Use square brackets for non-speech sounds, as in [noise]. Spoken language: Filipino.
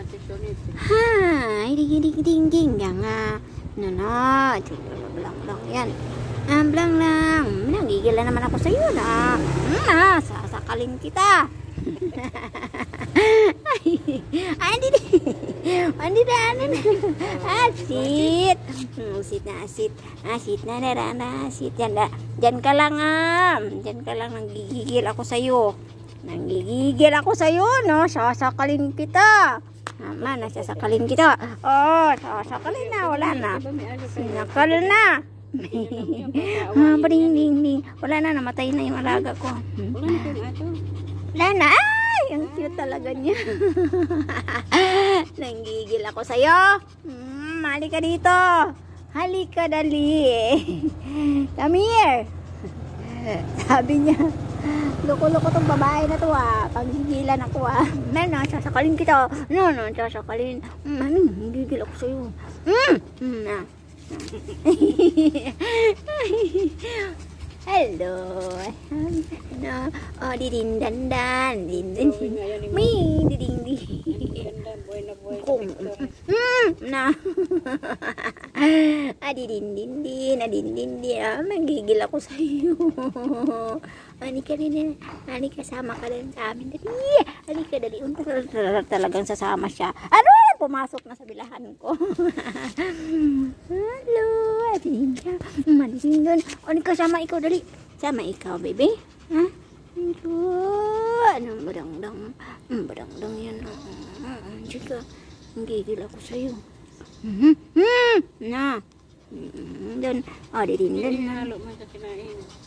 Ate Sunit. Hai, ding ding ding ding yang ah. No no, blang blang yan. Ah, blang lang. Nagigil na naman ako sa iyo na. Hmm, ah, sasakalin kita. [laughs] Ay, andi di. Andi da ano na. Asit. Hmm, Asit na asit. Asit na na na asit. Yan da. Diyan ka lang ah. Diyan ka lang nanggigigil ako sa iyo. Nanggigigil ako sa iyo, no? Sasakalin kita. Mama, nasasakalin kita. Oh, sasakalin na. Wala na. Sinakal na. [laughs] Ah, ding ding ding. Wala na, namatay na yung alaga ko. Wala na. Ay, ang cute talaga niya. [laughs] Nanggigil ako sa'yo. Hmm, halika dito. Halika dali. [laughs] Come here. Sabi niya, [laughs] loko-loko tong babae na to ah. Paghigilan ako ah. Men, ah, sasakalin kita. No, no, sasakalin. Hmm, mami, nanggigil ako sa'yo. Hmm, hmm, ah. [laughs] Hello. No. Oh, didin dan dan. Din din. Drawing nga yan ni Mi, diding di. Ganda, buhay na buhay. Kung. Hmm, na. [laughs] ah, didin din din. Ah. Ah, magigil ako sa iyo. Ani ka rin. Ani kasama ka din sa amin. Dali. Ani ka dali. Talagang sasama siya. Ano? Pumasok na sa bilahan ko. [laughs] Hello. Manising doon. Ani kasama ikaw dali. Sama ikaw, baby. Ha? Ito. Anong badang-dang? Hmm, badang-dang yan. Sige. Ang gigil ako sa'yo. Mhm. Hmm. Na. Hmm. Doon. Oh, di din. Doon. Halo man sa kinain.